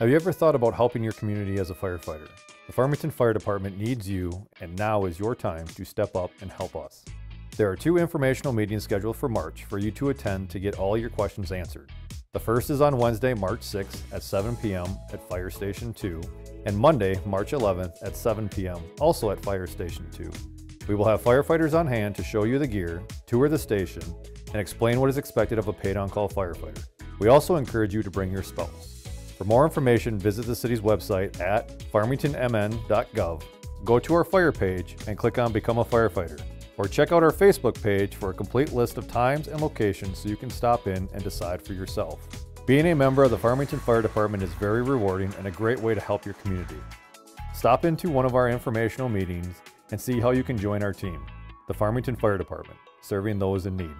Have you ever thought about helping your community as a firefighter? The Farmington Fire Department needs you, and now is your time to step up and help us. There are two informational meetings scheduled for March for you to attend to get all your questions answered. The first is on Wednesday, March 6th at 7 p.m. at Fire Station 2, and Monday, March 11th at 7 p.m. also at Fire Station 2. We will have firefighters on hand to show you the gear, tour the station, and explain what is expected of a paid on call firefighter. We also encourage you to bring your spouse. For more information, visit the city's website at farmingtonmn.gov, go to our fire page, and click on Become a Firefighter. Or check out our Facebook page for a complete list of times and locations so you can stop in and decide for yourself. Being a member of the Farmington Fire Department is very rewarding and a great way to help your community. Stop into one of our informational meetings and see how you can join our team, the Farmington Fire Department, serving those in need.